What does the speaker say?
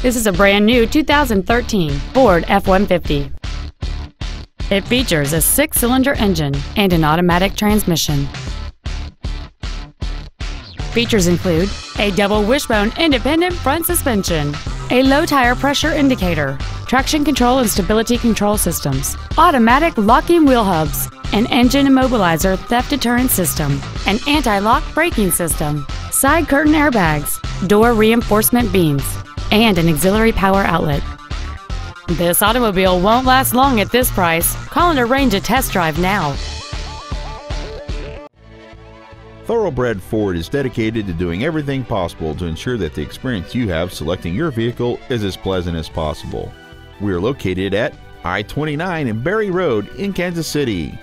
This is a brand new 2013 Ford F-150. It features a six-cylinder engine and an automatic transmission. Features include a double wishbone independent front suspension, a low tire pressure indicator, traction control and stability control systems, automatic locking wheel hubs, an engine immobilizer theft deterrent system, an anti-lock braking system, side curtain airbags, door reinforcement beams, and an auxiliary power outlet. This automobile won't last long at this price. Call and arrange a test drive now. Thoroughbred Ford is dedicated to doing everything possible to ensure that the experience you have selecting your vehicle is as pleasant as possible. We are located at I 29 and Barry Road in Kansas City.